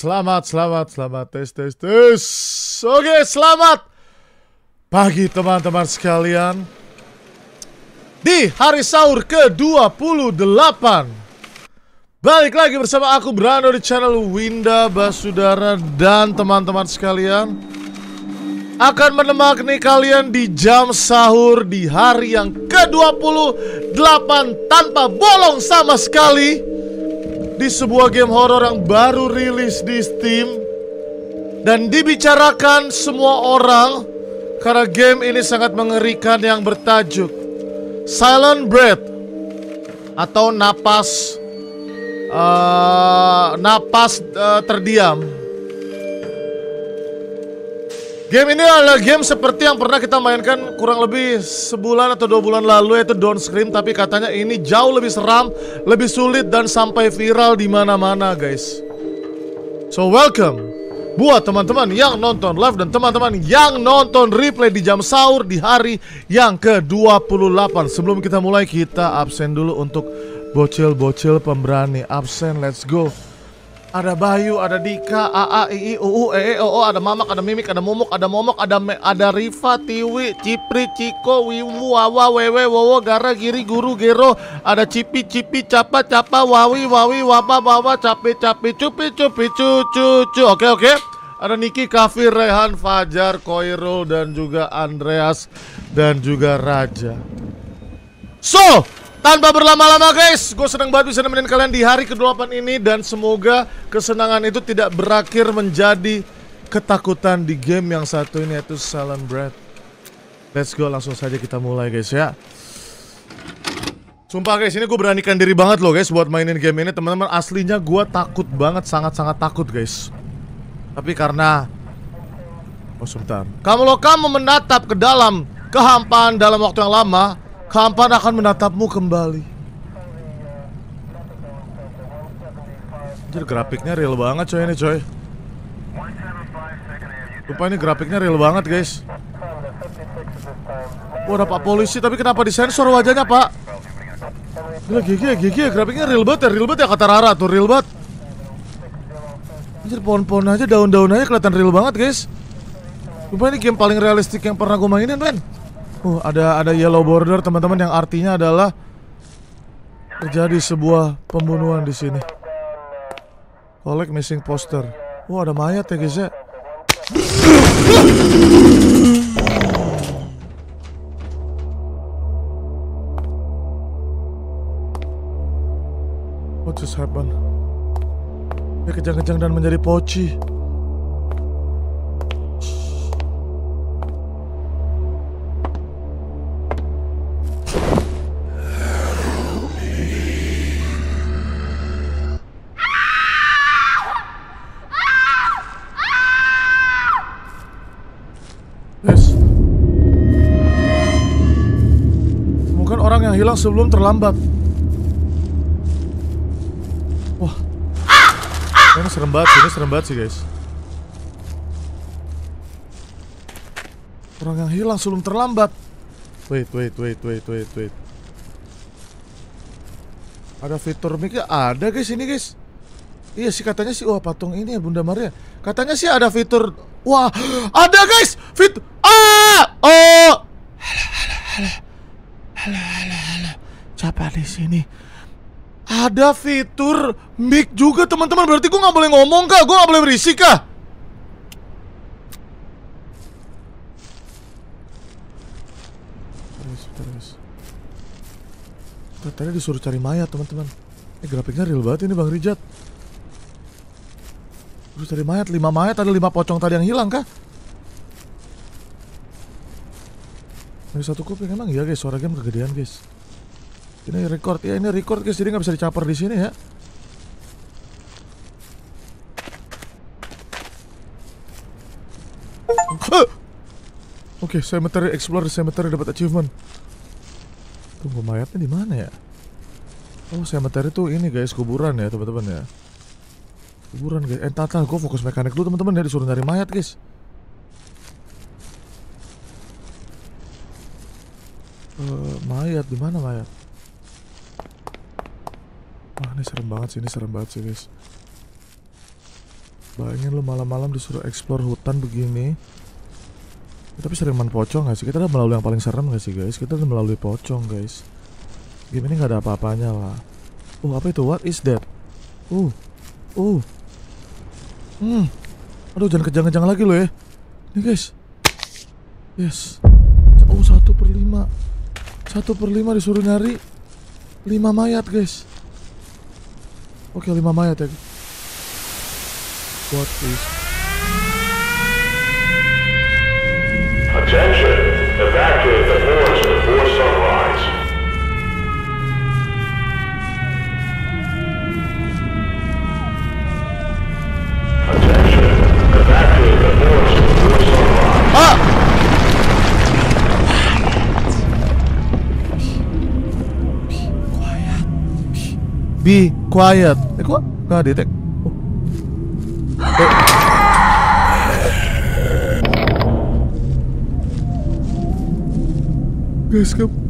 Selamat, selamat, selamat tes, tes, tes. Oke, selamat pagi teman-teman sekalian. Di hari sahur ke-28. Balik lagi bersama aku Brando di channel Winda Basudara dan teman-teman sekalian akan menemani kalian di jam sahur di hari yang ke-28 tanpa bolong sama sekali di sebuah game horor yang baru rilis di Steam dan dibicarakan semua orang karena game ini sangat mengerikan yang bertajuk Silent Breath atau napas uh, napas uh, terdiam. Game ini adalah game seperti yang pernah kita mainkan kurang lebih sebulan atau dua bulan lalu yaitu Don't Scream tapi katanya ini jauh lebih seram, lebih sulit dan sampai viral di mana-mana guys. So welcome buat teman-teman yang nonton live dan teman-teman yang nonton replay di jam sahur di hari yang ke-28. Sebelum kita mulai kita absen dulu untuk bocil-bocil pemberani. Absen, let's go. Ada Bayu, ada Dika, A, A, I, I, U, U, E, E, O, O, ada Mamak, ada Mimik, ada Momok, ada Momok, ada Me, ada Riva, Tiwi, Cipri, Ciko, Wiwu, Wawa, Wewe, Wowo, Gara, Giri, Guru, Gero, ada Cipi, Cipi, Capa, Capa, Wawi, Wawi, Wapa, Wawa, Capi, Capi, Cupi, Cupi, Cu, Cu. Oke, oke. Ada Niki, Kafir, Rehan, Fajar, Koirul, dan juga Andreas, dan juga Raja. So, tanpa berlama-lama guys, gue senang banget bisa nemenin kalian di hari ke-8 ini dan semoga kesenangan itu tidak berakhir menjadi ketakutan di game yang satu ini yaitu Silent Breath. Let's go langsung saja kita mulai guys ya. Sumpah guys, ini gue beranikan diri banget loh guys buat mainin game ini teman-teman. Aslinya gue takut banget, sangat-sangat takut guys. Tapi karena Oh sebentar. Kalau kamu menatap ke dalam kehampaan dalam waktu yang lama, Kehampaan akan menatapmu kembali. Jadi grafiknya real banget coy ini coy. Lupa ini grafiknya real banget guys. Wah ada pak polisi tapi kenapa disensor wajahnya pak? Gila gigi ya gigi ya grafiknya real banget ya real banget ya kata Rara tuh real banget. Anjir pohon-pohon aja daun-daun aja kelihatan real banget guys. Lupa ini game paling realistik yang pernah gue mainin men. Uh, ada ada yellow border teman-teman yang artinya adalah terjadi sebuah pembunuhan di sini. Collect missing poster. Wah, ada mayat ya guys ya. What just happened? Dia kejang-kejang dan menjadi poci. Hilang sebelum terlambat. Wah. Ini serem banget sih, ini serem banget sih guys. Orang yang hilang sebelum terlambat. Wait, wait, wait, wait, wait, wait. Ada fitur mic ada guys ini guys. Iya sih katanya sih wah patung ini ya Bunda Maria. Katanya sih ada fitur wah ada guys fit ah oh siapa di sini ada fitur mic juga teman-teman berarti gue nggak boleh ngomong kah gue nggak boleh berisik kah Tadi disuruh cari mayat teman-teman. Ini grafiknya real banget ini Bang Rijat. Terus dari mayat, lima mayat ada lima pocong tadi yang hilang kah? Ini satu kuping emang ya guys, suara game kegedean guys. Ini record ya, ini record guys, jadi nggak bisa dicaper di sini ya. Oke, okay, cemetery explore cemetery dapat achievement. Tunggu mayatnya di mana ya? Oh, cemetery tuh ini guys, kuburan ya, teman-teman ya. Kuburan guys. Eh, tata, gue fokus mekanik dulu teman-teman ya disuruh nyari mayat guys. Uh, mayat di mana mayat? Wah, ini serem banget sih, ini serem banget sih guys. Bayangin lu malam-malam disuruh explore hutan begini Ya, Tapi sering main pocong gak sih? Kita udah melalui yang paling serem gak sih guys? Kita udah melalui pocong guys Game ini gak ada apa-apanya lah Uh apa itu? What is that? Uh Uh Hmm Aduh jangan kejang-kejang lagi lo ya Nih guys Yes Oh satu per lima Satu per lima disuruh nyari Lima mayat guys Ok, ali uma maia até. What is? Attention. Be quiet. Eh kok nggak detek? Oh. Eh. Guys, kamu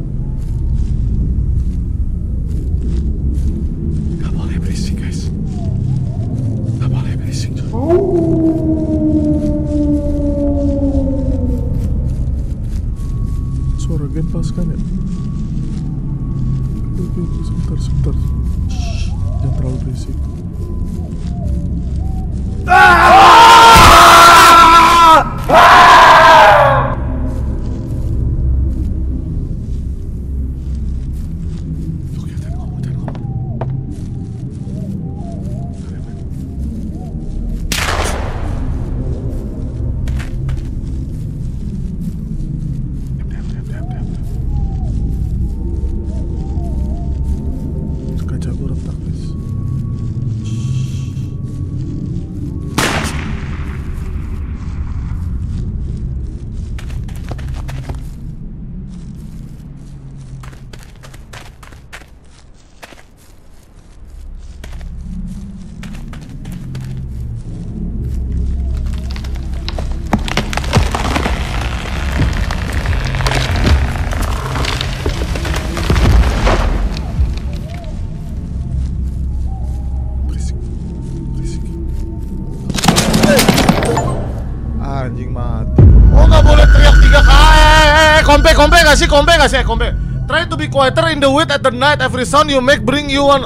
quieter in the wait at the night Every sound you make bring you one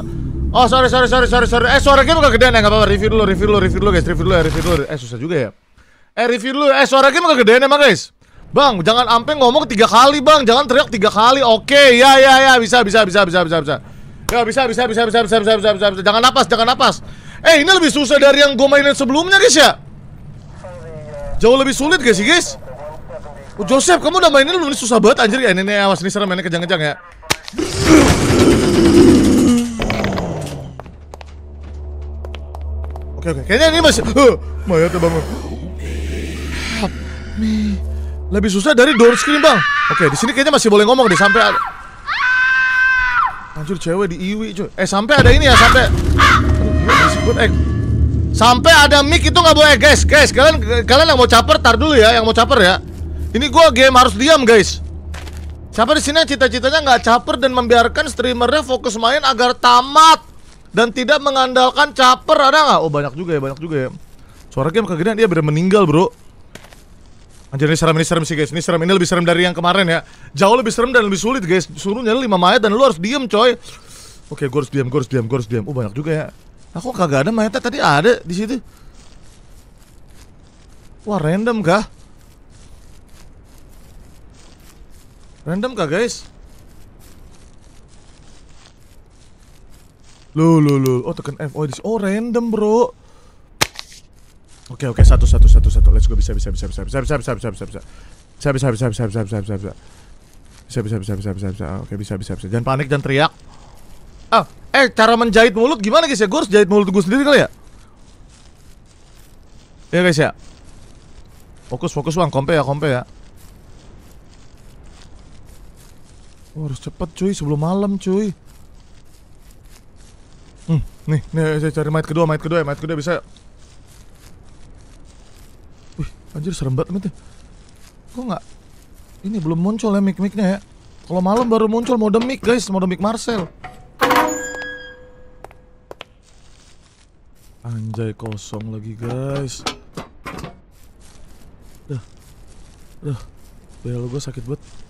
Oh sorry sorry sorry sorry sorry Eh suara game agak gedean ya Gak apa-apa review dulu review dulu review dulu guys Review dulu ya review dulu Eh susah juga ya Eh review dulu Eh suara game agak gedean emang guys Bang jangan ampe ngomong tiga kali bang Jangan teriak tiga kali Oke ya ya ya Bisa bisa bisa bisa bisa bisa Ya bisa bisa bisa bisa bisa bisa bisa bisa bisa Jangan napas jangan napas Eh ini lebih susah dari yang gue mainin sebelumnya guys ya Jauh lebih sulit gak sih guys Oh, Joseph, kamu udah mainin belum? Ini susah banget anjir ya. Ini, ini awas ini serem ini kejang-kejang ya. Oke oke, kayaknya ini masih uh, mayatnya bangun. Me. Lebih susah dari door screen, Bang. Oke, di sini kayaknya masih boleh ngomong deh sampai ada Anjir cewek di iwi cuy. Eh sampai ada ini ya sampai. Eh, Sampai ada mic itu nggak boleh guys, guys kalian kalian yang mau caper tar dulu ya, yang mau caper ya. Ini gua game harus diam guys. Siapa di sini cita-citanya nggak caper dan membiarkan streamernya fokus main agar tamat dan tidak mengandalkan caper ada nggak? Oh banyak juga ya, banyak juga ya. Suara game kegedean dia bener meninggal bro. Anjir ini serem ini serem sih guys, ini serem ini lebih serem dari yang kemarin ya. Jauh lebih serem dan lebih sulit guys. Suruh nyari 5 mayat dan lu harus diem coy. Oke, gue harus diam, gue harus diam, gue harus diam. Oh banyak juga ya. Aku kagak ada mayatnya tadi ada di situ. Wah random kah? Random kah guys? Loh, loh, loh. Oh, tekan F. Oh, oh, random, bro. Oke, oke. Satu, satu, satu, satu. Let's go. Bisa, bisa, bisa, bisa, bisa, bisa, bisa, bisa, bisa, bisa. Bisa, bisa, bisa, bisa, bisa, bisa, bisa, bisa. Bisa, bisa, bisa, bisa, bisa, bisa. Oke, bisa, bisa, bisa. Jangan panik, jangan teriak. Ah, eh, cara menjahit mulut gimana guys ya? Gue harus jahit mulut gue sendiri kali ya? Ya guys ya. Fokus, fokus bang. Kompe ya, kompe ya. Oh, harus cepet cuy, sebelum malam cuy. Hmm, nih, nih saya cari mayat kedua, mayat kedua ya, mayat kedua bisa. Wih, anjir serem banget nih. Kok nggak? Ini belum muncul ya mic-micnya ya. Kalau malam baru muncul mode mic guys, mode mic Marcel. Anjay kosong lagi guys. Dah, dah, bel gue sakit banget.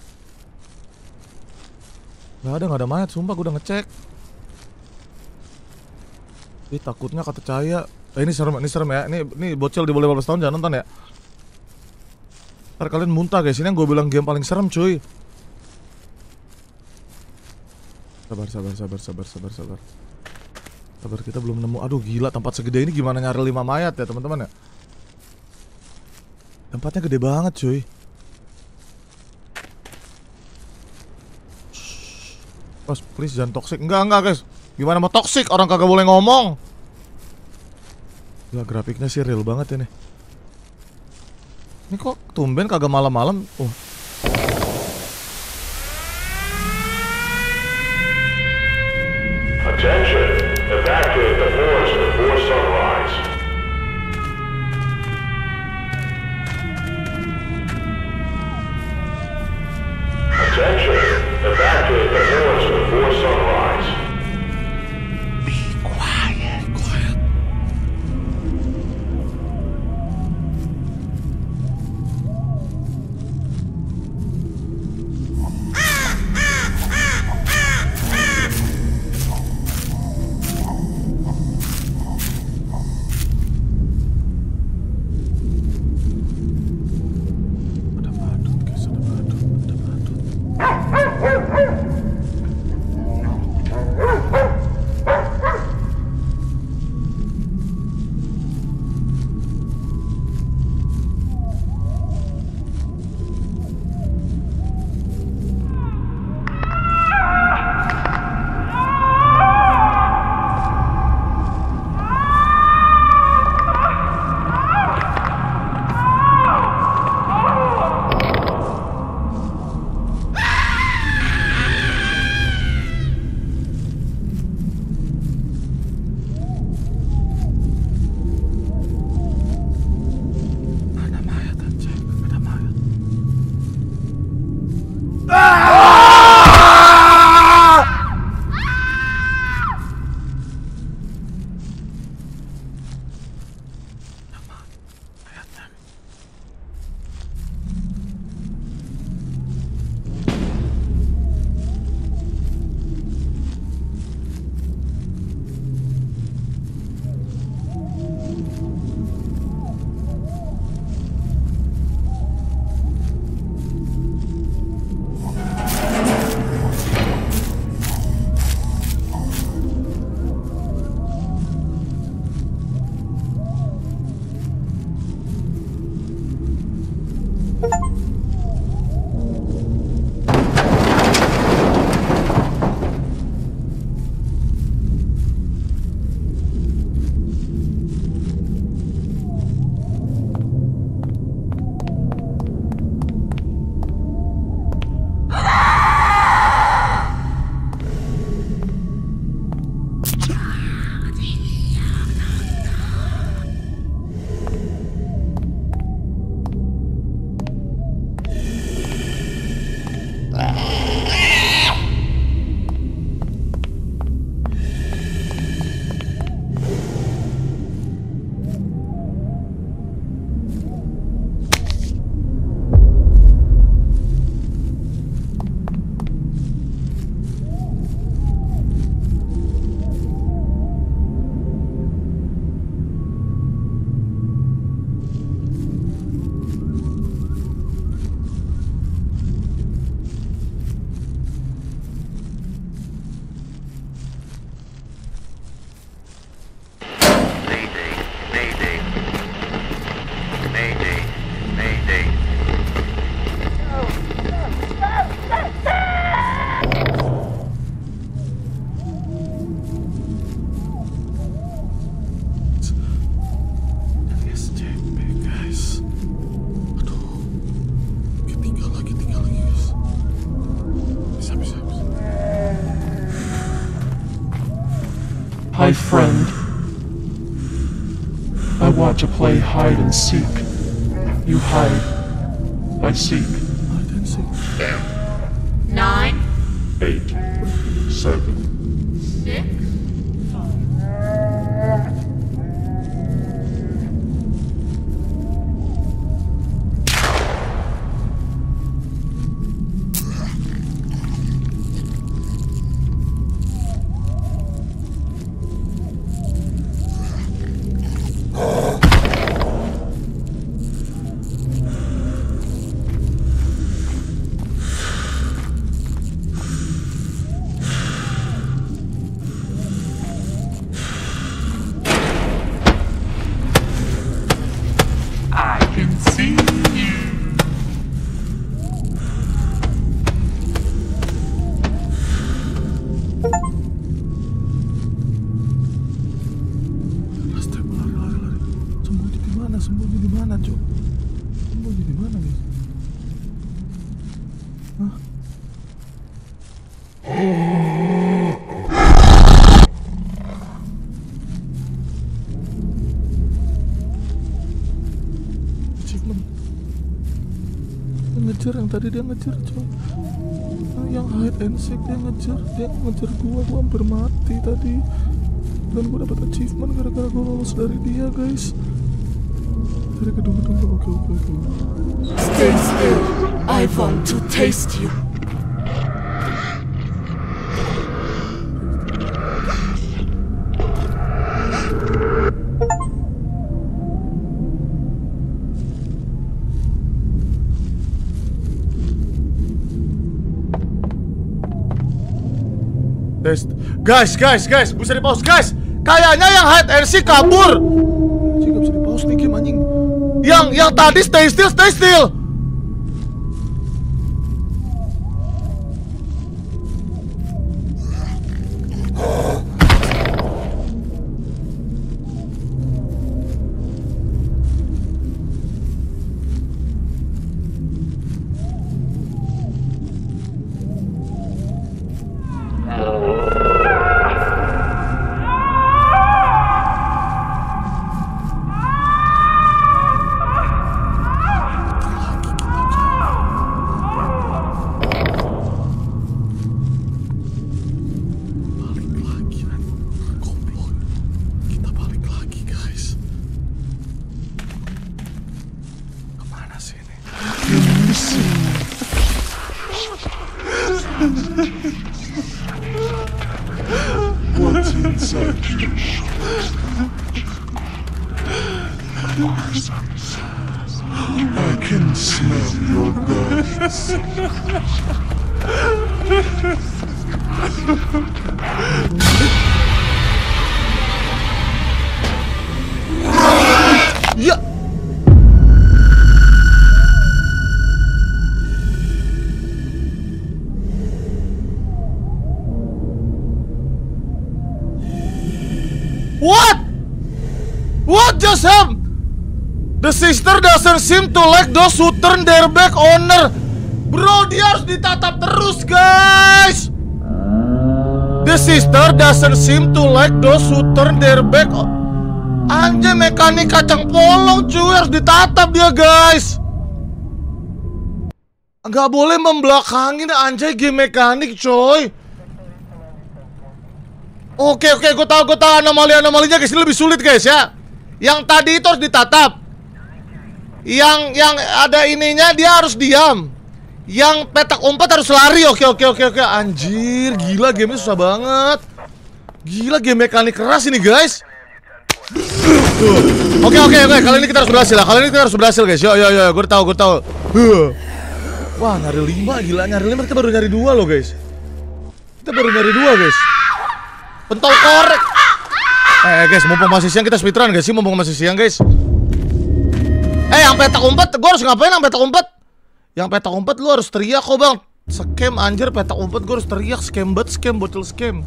Gak ada, gak ada mayat. Sumpah gue udah ngecek. Ih takutnya kata cahaya. Eh, ini serem, ini serem ya. Ini, ini bocil di bawah 15 tahun jangan nonton ya. Ntar kalian muntah guys. Ini yang gue bilang game paling serem cuy. Sabar, sabar, sabar, sabar, sabar, sabar. Sabar kita belum nemu. Aduh gila tempat segede ini gimana nyari lima mayat ya teman-teman ya? Tempatnya gede banget cuy. Mas, please jangan toxic. Enggak, enggak guys. Gimana mau toxic? Orang kagak boleh ngomong. Gila grafiknya sih real banget ini. Ini kok tumben kagak malam-malam? Oh, força seek. Sembunyi di mana, Cok? Sembunyi di mana, guys? Achievement. Ngejar yang tadi dia ngejar, Cok. Nah, yang hide and seek dia ngejar, dia ngejar gua, gua hampir mati tadi. Dan gua dapat achievement gara-gara gua lolos dari dia, guys. Stay still. I want to taste you. Guys, guys, guys, bisa di pause, guys. Kayaknya yang hide seek kabur. Anjing nggak bisa di pause nih game anjing. Yang yang tadi stay still, stay still. Sister doesn't seem to like those who turn their back on her. Bro, dia harus ditatap terus, guys. The sister doesn't seem to like those who turn their back on Anjay mekanik kacang polong cuy. Harus ditatap dia guys. Nggak boleh membelakangin anjay game mekanik coy. Oke oke gue tahu gue tahu anomali anomalinya guys. Ini lebih sulit guys ya. Yang tadi itu harus ditatap Yang yang ada ininya dia harus diam Yang petak umpet harus lari oke oke oke oke Anjir gila gamenya susah banget Gila game mekanik keras ini guys. Oke oke oke, kali ini kita harus berhasil lah. Kali ini kita harus berhasil guys. Yo yo yo, gue tahu gue tahu. Wah nyari lima gila nyari lima kita baru nyari dua loh guys. Kita baru nyari dua guys. Pentol korek. Eh guys, mumpung masih siang kita speedrun guys mumpung masih siang guys. Eh yang petak umpet, gue harus ngapain yang petak umpet? Yang petak umpet lu harus teriak kok bang. Scam anjir petak umpet gue harus teriak scam bet scam bocil scam.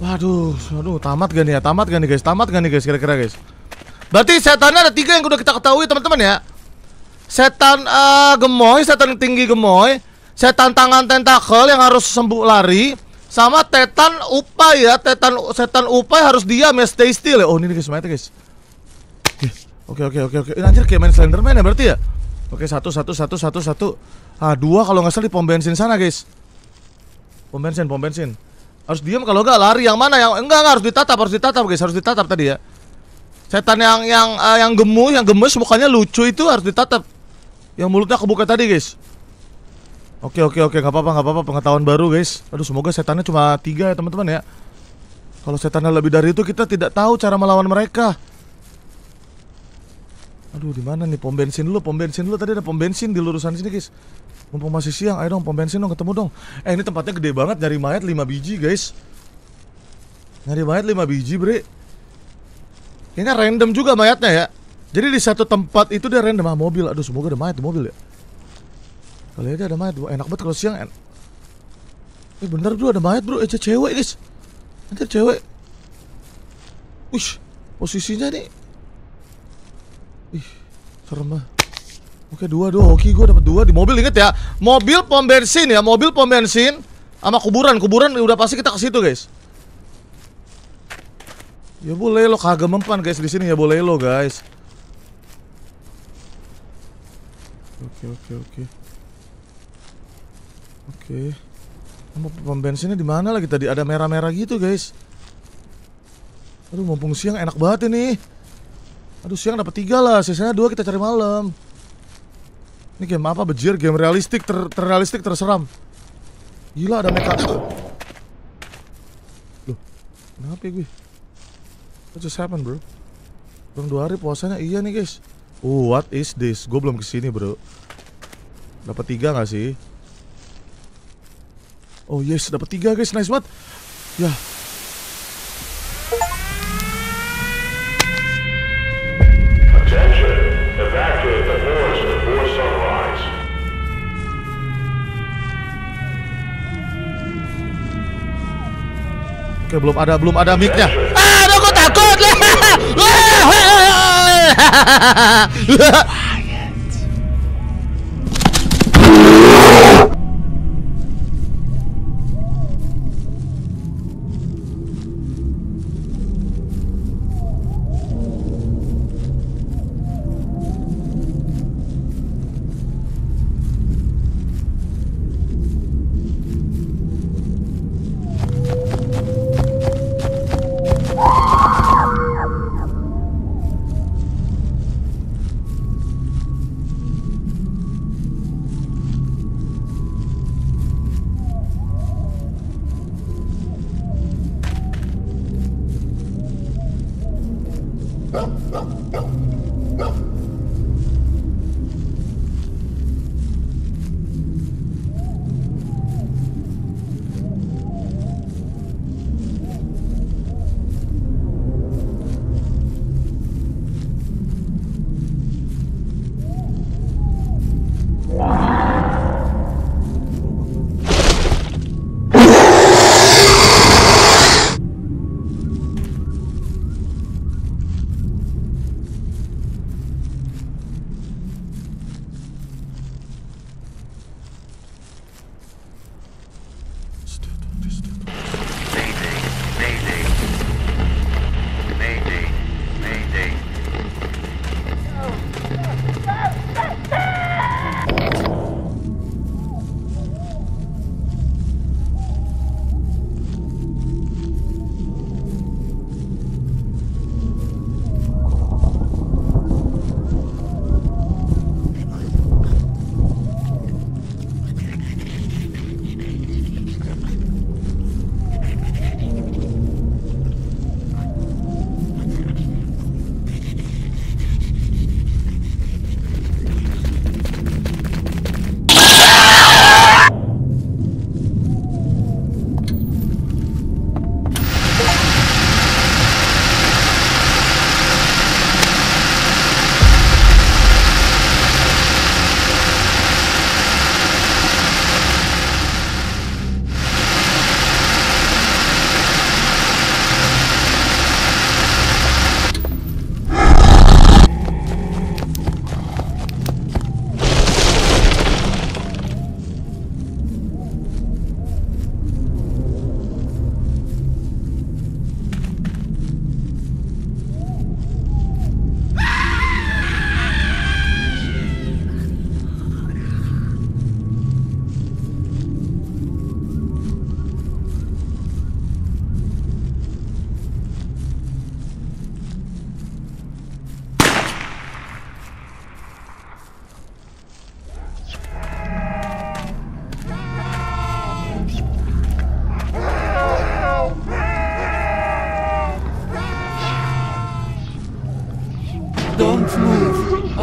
Waduh, waduh, tamat gak nih ya? Tamat gak nih guys? Tamat gak nih guys? Kira-kira guys? Berarti setannya ada tiga yang udah kita ketahui teman-teman ya. Setan eh, gemoy, setan tinggi gemoy, setan tangan tentakel yang harus sembuh lari, sama tetan upai ya. Tetan setan upai harus diam ya, stay still ya. Oh ini guys, mainnya guys. Oke oke oke oke. Ini anjir kayak main Slenderman ya berarti ya? Oke satu satu satu satu satu. Ah dua kalau nggak salah di pom bensin sana guys. Pom bensin, pom bensin. Harus diam kalau enggak lari yang mana yang enggak enggak harus ditatap harus ditatap guys harus ditatap tadi ya. Setan yang yang eh, yang gemuk yang gemes mukanya lucu itu harus ditatap. Yang mulutnya kebuka tadi guys. Oke oke oke nggak apa-apa nggak apa-apa pengetahuan baru guys. Aduh semoga setannya cuma tiga ya teman-teman ya. Kalau setannya lebih dari itu kita tidak tahu cara melawan mereka. Aduh di mana nih pom bensin dulu pom bensin dulu tadi ada pom bensin di lurusan sini guys. Mumpung masih siang, ayo dong pom bensin dong ketemu dong. Eh ini tempatnya gede banget nyari mayat 5 biji guys. Nyari mayat 5 biji bre. Kayaknya random juga mayatnya ya. Jadi di satu tempat itu dia random ah mobil. Aduh semoga ada mayat di mobil ya. Kali aja ada mayat, enak banget kalau siang. En eh bener bro ada mayat bro, eh cewek guys. Anjir cewek. Wih, posisinya nih. Ih, serem banget. Oke dua dua. Oke gue dapat dua di mobil inget ya? Mobil pom bensin ya mobil pom bensin sama kuburan. Kuburan udah pasti kita ke situ guys. Ya boleh lo kagak mempan guys di sini. Ya boleh lo guys. Oke oke oke. Oke. Sama pom bensinnya di mana lagi tadi? Ada merah-merah gitu guys. Aduh mumpung siang enak banget ini aduh siang dapat tiga lah sisanya dua kita cari malam ini game apa bejir? Game realistik, ter terrealistik, terseram. Gila ada mecha. Loh, kenapa ya gue? What just happened bro? Belum dua hari puasanya iya nih guys. Oh, what is this? Gue belum ke sini bro. Dapat tiga nggak sih? Oh yes, dapat tiga guys, nice banget. Ya! Oke belum ada belum ada mic-nya. Ah, gue takut.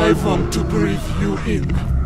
I want to breathe you in.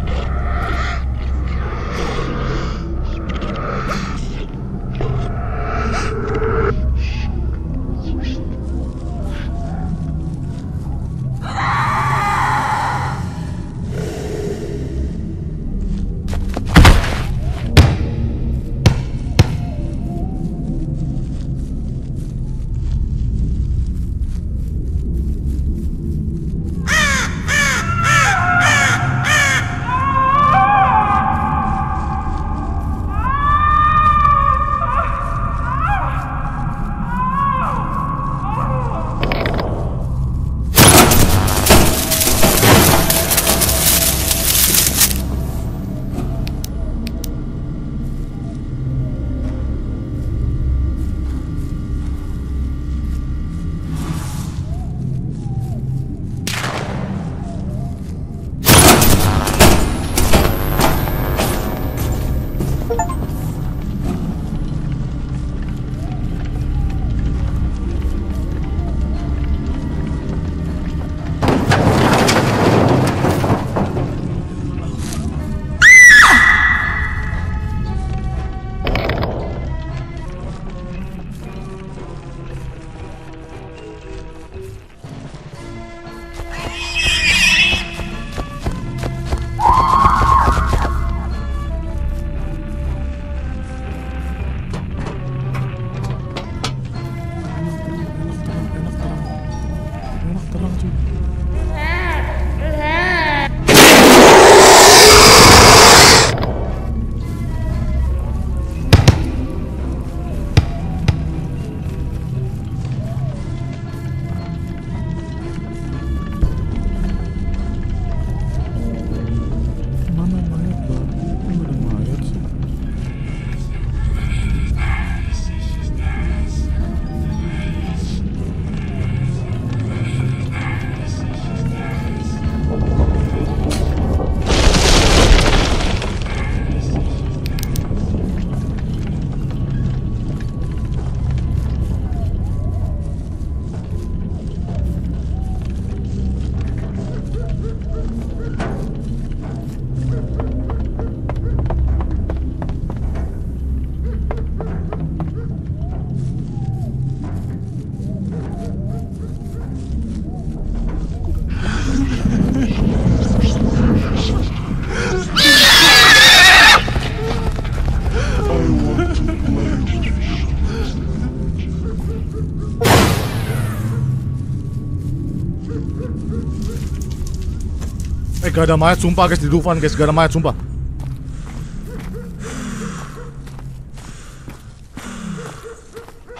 Gak ada mayat sumpah guys di Dufan guys, gak ada mayat sumpah.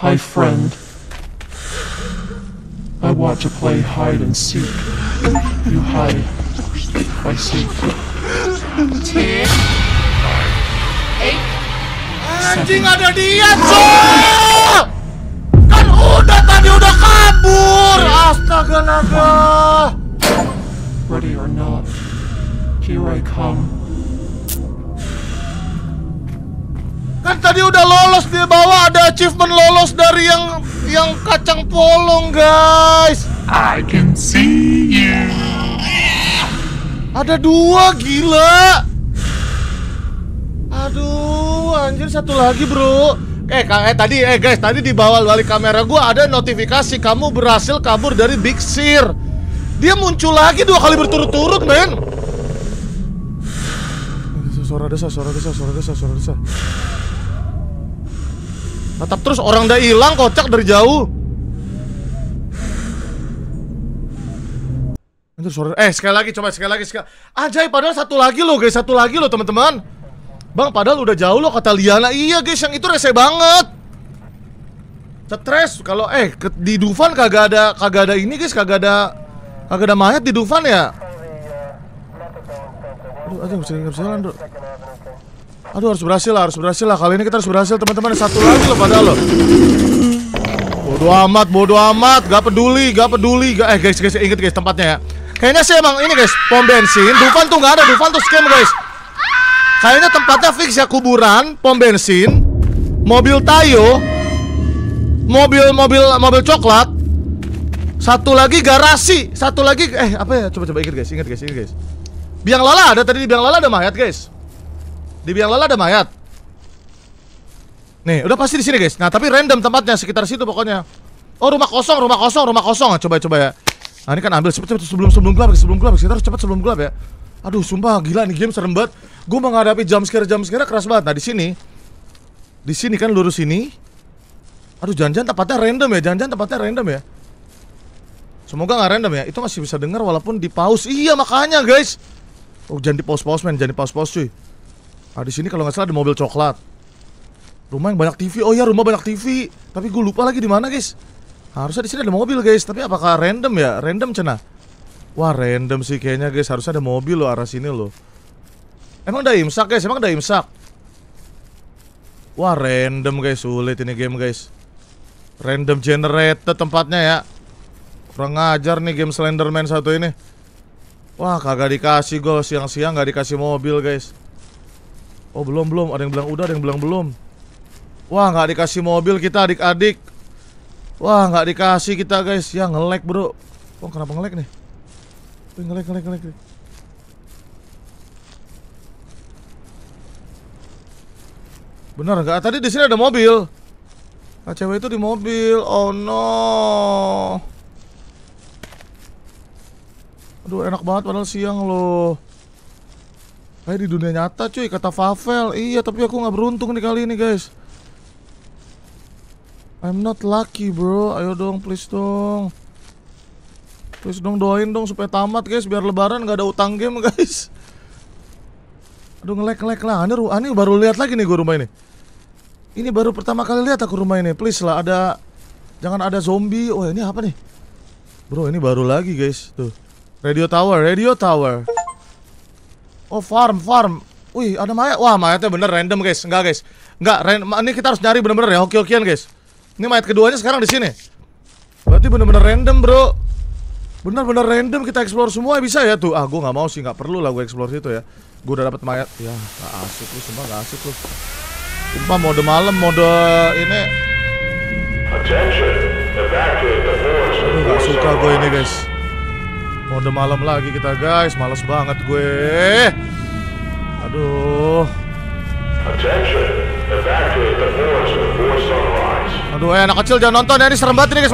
Hi, friend. I want to play hide and seek. You hide. I seek. Ten. Eight. Anjing ada dia, Cok! Kan udah tadi udah kabur. Astaga naga. Ready or not, here I come. Kan tadi udah lolos di bawah ada achievement lolos dari yang yang kacang polong, guys. I can see you. Ada dua gila. Aduh, anjir satu lagi, Bro. Eh, eh tadi eh guys, tadi di bawah balik kamera gua ada notifikasi kamu berhasil kabur dari Big Sir. Dia muncul lagi dua kali berturut-turut, men. Suara desa, suara desa, suara desa, suara desa. Tetap terus orang udah hilang kocak dari jauh. Anjir suara Eh sekali lagi coba sekali lagi sekali Ajaib padahal satu lagi loh guys Satu lagi loh teman-teman Bang padahal udah jauh loh kata Liana Iya guys yang itu rese banget Stres kalau eh di Dufan kagak ada kagak ada ini guys kagak ada kagak ada mayat di Dufan ya. Aduh nggak bisa jalan bro. Aduh harus berhasil lah harus berhasil lah kali ini kita harus berhasil teman-teman satu lagi loh padahal loh. Bodoh amat, bodoh amat, gak peduli, gak peduli, gak eh guys guys inget guys tempatnya ya. Kayaknya sih emang ini guys pom bensin, Dufan tuh nggak ada, Dufan tuh scam guys. Kayaknya tempatnya fix ya kuburan, pom bensin, mobil Tayo, mobil mobil mobil coklat, satu lagi garasi, satu lagi eh apa ya? Coba coba inget guys, inget guys, inget guys. Biang lala ada tadi di biang lala ada mayat guys. Di biang lala ada mayat. Nih, udah pasti di sini guys. Nah, tapi random tempatnya sekitar situ pokoknya. Oh, rumah kosong, rumah kosong, rumah kosong. Coba coba ya. Nah, ini kan ambil cepet cepet sebelum sebelum gelap, sebelum gelap. Kita harus cepet sebelum gelap ya. Aduh, sumpah gila nih game serem banget. Gue menghadapi jump scare jump scare keras banget. Nah, di sini di sini kan lurus sini. Aduh, jangan-jangan tempatnya random ya. Jangan-jangan tempatnya random ya. Semoga nggak random ya. Itu masih bisa dengar walaupun di pause. Iya, makanya, guys. Oh, jangan di pause-pause, men. Jangan di pause-pause, cuy. Ah, di sini kalau nggak salah ada mobil coklat. Rumah yang banyak TV. Oh ya, rumah banyak TV. Tapi gue lupa lagi di mana, guys. Harusnya di sini ada mobil, guys. Tapi apakah random ya? Random cena. Wah, random sih kayaknya, guys. Harusnya ada mobil loh arah sini loh. Emang ada imsak, guys? Emang ada imsak? Wah, random, guys. Sulit ini game, guys. Random generated tempatnya ya. Kurang ngajar nih game Slenderman satu ini. Wah, kagak dikasih gue siang-siang nggak dikasih mobil, guys. Oh, belum belum. Ada yang bilang udah, ada yang bilang belum. Wah, nggak dikasih mobil kita adik-adik. Wah, nggak dikasih kita, guys. Ya ngelek, bro. Oh, kenapa ngelek nih? Wih, ngelek, ngelek, ngelek. Benar nggak? Tadi di sini ada mobil. Nah, cewek itu di mobil. Oh no. Aduh, enak banget padahal siang loh. Kayak di dunia nyata cuy, kata Favel. Iya, tapi aku nggak beruntung nih kali ini, guys. I'm not lucky, bro. Ayo dong, please dong. Please dong doain dong supaya tamat, guys, biar lebaran nggak ada utang game, guys. Aduh, ngelek ngelek lah. Ini, ini baru lihat lagi nih gue rumah ini. Ini baru pertama kali lihat aku rumah ini. Please lah, ada jangan ada zombie. Oh, ini apa nih? Bro, ini baru lagi, guys. Tuh. Radio tower, radio tower. Oh farm, farm. Wih, ada mayat. Wah, mayatnya bener random guys. Enggak guys. Enggak, ini kita harus nyari bener-bener ya. Hoki-hokian guys. Ini mayat keduanya sekarang di sini. Berarti bener-bener random bro. Bener-bener random kita explore semua bisa ya tuh. Ah, gue nggak mau sih, nggak perlu lah gue explore situ ya. Gue udah dapat mayat. Ya, nggak asik lu, sumpah nggak asik lu. Sumpah mode malam, mode ini. Aduh, before suka gue ini guys. Mode malam lagi kita guys, males banget gue. Aduh. Aduh, eh, anak kecil jangan nonton ya, ini serem banget ini guys.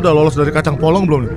Udah lolos dari kacang polong belum nih?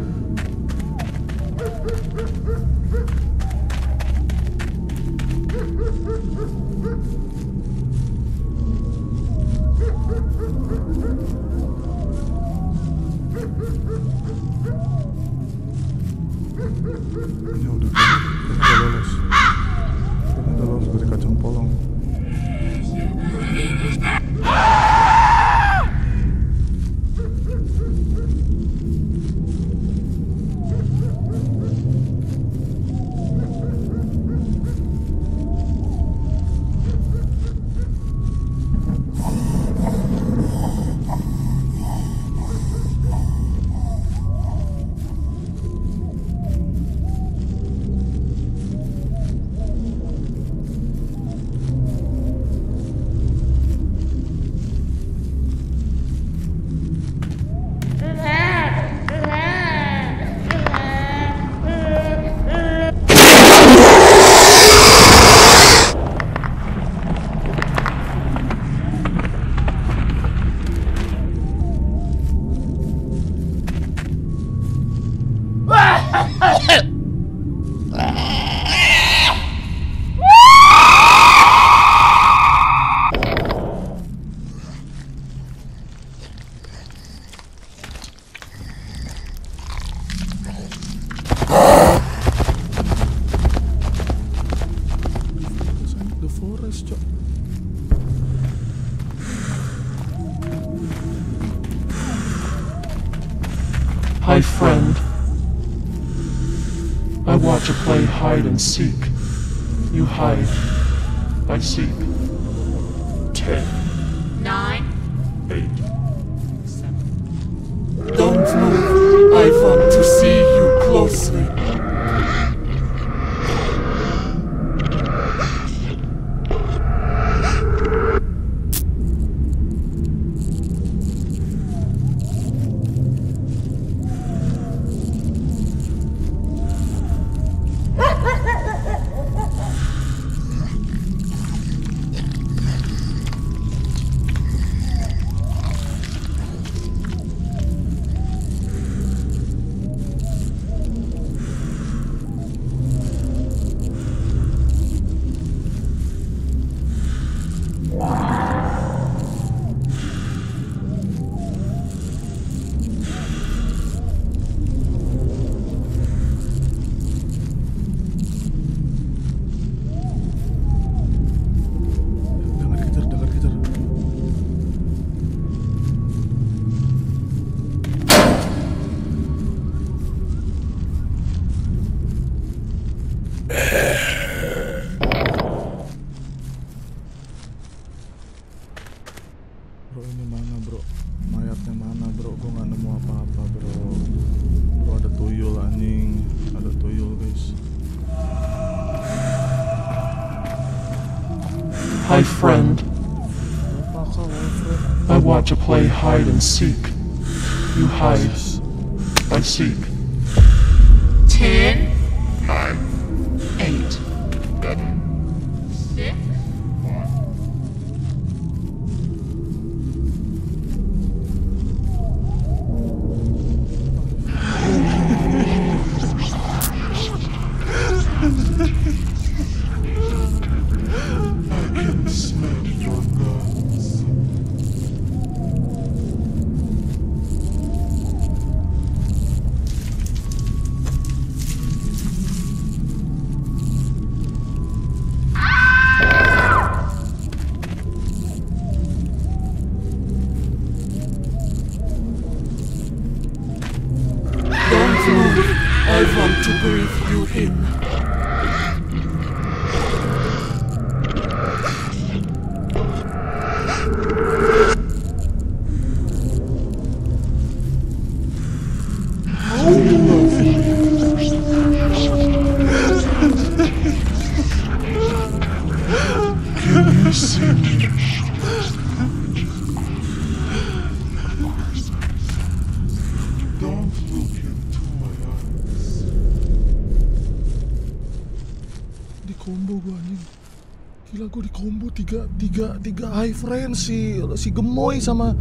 Hi, friend. I want to play hide and seek. You hide. I seek. Ten, Nine. eight, Seven. Don't move. I want to see you closely. Mayatnya mana bro? Gue nggak nemu apa-apa bro. Bro ada tuyul anjing, ada tuyul guys. Hi, friend. Apa kau Alfred? I want to play hide and seek. You hide. I seek. Ten, combo gue anjing. Gila gue di combo tiga tiga tiga high friend si si gemoy sama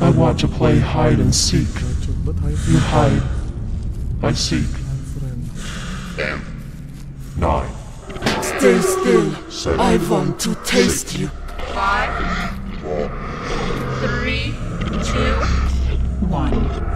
I want to play hide and seek. Bacot, but hi You hide. I seek. M. Nine. ten, nine, Stay still. I want to taste you. five, four, three, two, one.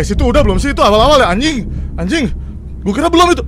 Guys, itu udah belum sih? Itu awal-awal ya, anjing. Anjing. Gua kira belum itu.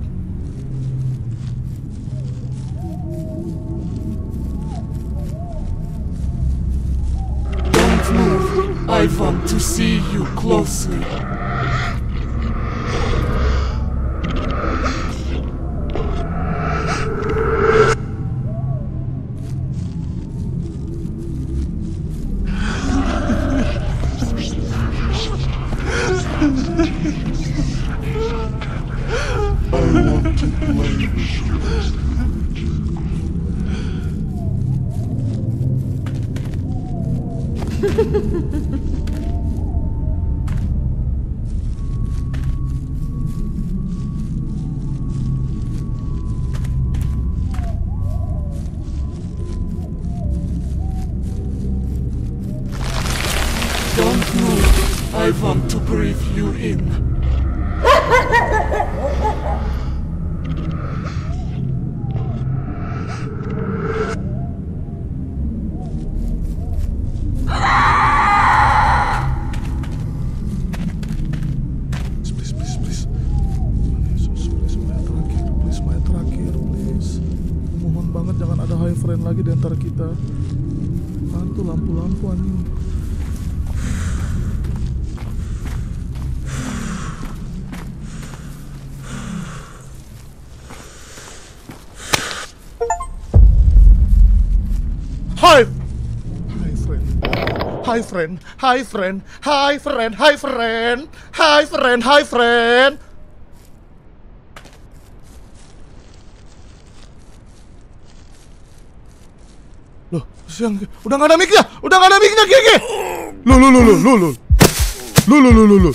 Hi friend, hi friend, hi friend, hi friend, hi friend, hi friend. Loh, siang udah gak ada mic-nya, udah gak ada mic-nya, Gege. Lu lu lu lu lu lu. Lu lu lu lu lu.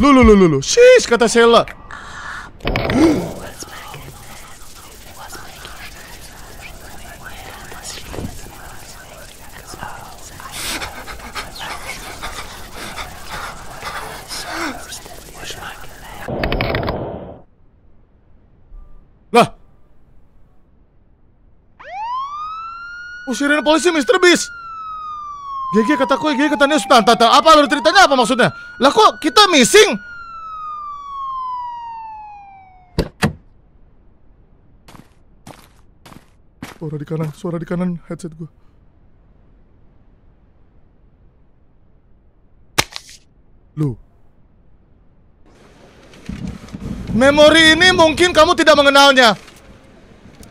Lu lu lu lu lu. Sis kata Sheila. Lah. Sirene polisi Mr. Beast. GG kataku, GG katanya Sultan Tata. Apa lu ceritanya apa maksudnya? Lah kok kita missing? Suara di kanan, suara di kanan headset gua. Lu. Memori ini mungkin kamu tidak mengenalnya.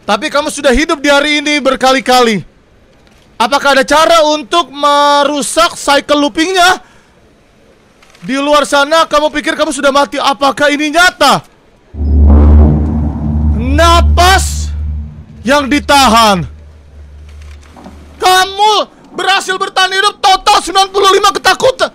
Tapi kamu sudah hidup di hari ini berkali-kali. Apakah ada cara untuk merusak cycle loopingnya? Di luar sana kamu pikir kamu sudah mati. Apakah ini nyata? Napas yang ditahan. Kamu berhasil bertahan hidup total 95 ketakutan.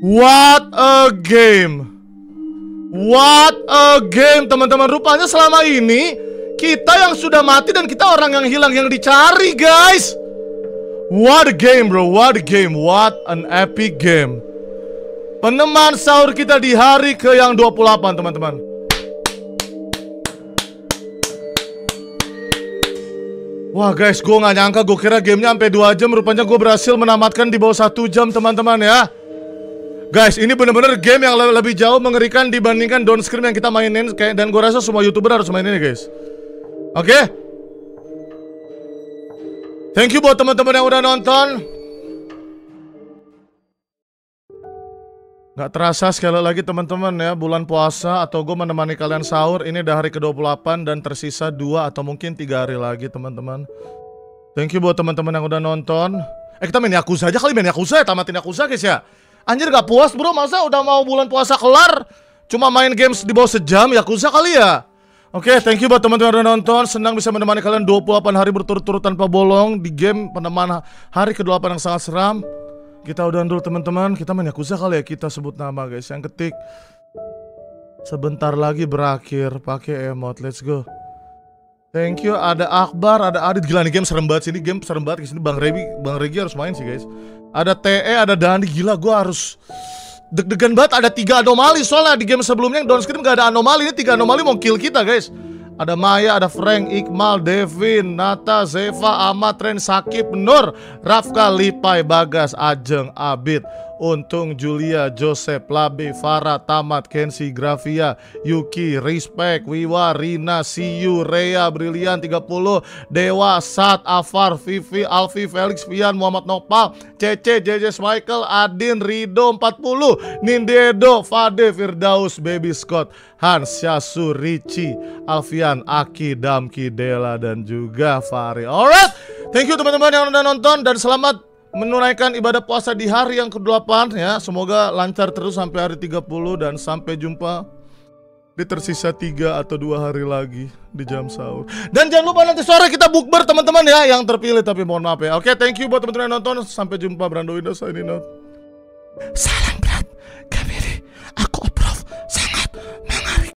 What a game. What a game teman-teman? Rupanya selama ini Kita yang sudah mati dan kita orang yang hilang yang dicari guys. What a game bro. What a game. What an epic game. Peneman sahur kita di hari ke yang 28 teman-teman. Wah guys, gue gak nyangka, gue kira gamenya sampai 2 jam. Rupanya gue berhasil menamatkan di bawah 1 jam teman-teman ya Guys, ini bener-bener game yang le- lebih jauh mengerikan dibandingkan Don't Scream yang kita mainin kayak dan gue rasa semua youtuber harus main ini guys. Oke? Thank you buat teman-teman yang udah nonton. Gak terasa sekali lagi teman-teman ya bulan puasa atau gue menemani kalian sahur ini udah hari ke-28 dan tersisa dua atau mungkin tiga hari lagi teman-teman. Thank you buat teman-teman yang udah nonton. Eh kita main Yakuza aja kali main Yakuza ya tamatin Yakuza guys ya. Anjir gak puas bro. Masa udah mau bulan puasa kelar Cuma main games di bawah sejam Yakuza kali ya? Oke thank you buat teman-teman yang nonton. Senang bisa menemani kalian 28 hari berturut-turut tanpa bolong Di game peneman hari ke-8 yang sangat seram. Kita udah dulu teman-teman. Kita main Yakuza kali ya? Kita sebut nama guys. Yang ketik. Sebentar lagi berakhir. Pakai emot. Let's go Thank you, ada Akbar, ada Adit. Gila nih game serem banget sih, ini game serem banget Ke sini. Bang Regi, Bang Regi harus main sih guys. Ada TE, ada Dandi, gila gue harus Deg-degan banget. Ada tiga anomali soalnya di game sebelumnya. Yang down screen gak ada anomali. Ini tiga anomali mau kill kita guys. Ada Maya, ada Frank, Iqmal, Devin, Nata, Zeva, Ahmad, Ren, Sakib, Nur Rafka, Lipai, Bagas, Ajeng, Abid Untung, Julia, Joseph, Labi, Farah, Tamat, Kensi, Grafia, Yuki, Respect, Wiwa, Rina, Siyu, Rea, Brilian 30, Dewa, Sat, Afar, Vivi, Alfi, Felix, Fian, Muhammad Nopal, Cece, JJ Michael, Adin, Rido 40, Nindedo, Fade, Firdaus, Baby Scott, Hans, Syasu, Ricci, Alfian, Aki, Damki, Dela, dan juga Fari. Alright, thank you teman-teman yang udah nonton dan selamat menunaikan ibadah puasa di hari yang ke-8 ya. Semoga lancar terus sampai hari 30 dan sampai jumpa di tersisa tiga atau dua hari lagi di jam sahur. Dan jangan lupa nanti sore kita bukber teman-teman ya yang terpilih tapi mohon maaf ya. Oke, thank you buat teman-teman yang nonton. Sampai jumpa Brando Windows signing. Salam berat.